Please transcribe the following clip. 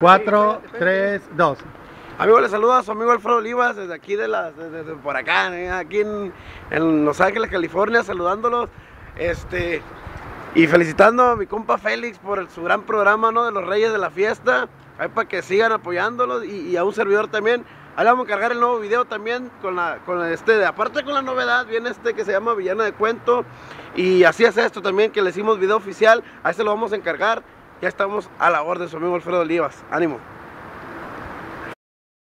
4, 3, 2. Amigo, le saluda a su amigo Alfredo Olivas desde aquí de las, desde, desde por acá, ¿eh? aquí en, en Los Ángeles, California, saludándolos. Este, y felicitando a mi compa Félix por el- su gran programa ¿no? de los Reyes de la Fiesta. Ahí para que sigan apoyándolos y, y a un servidor también. Ahí vamos a cargar el nuevo video también con la, con este, de- aparte con la novedad, viene este que se llama Villana de Cuento. Y así es esto también, que le hicimos video oficial. Ahí se lo vamos a encargar. Ya estamos a la orden, su amigo Alfredo Olivas. Ánimo.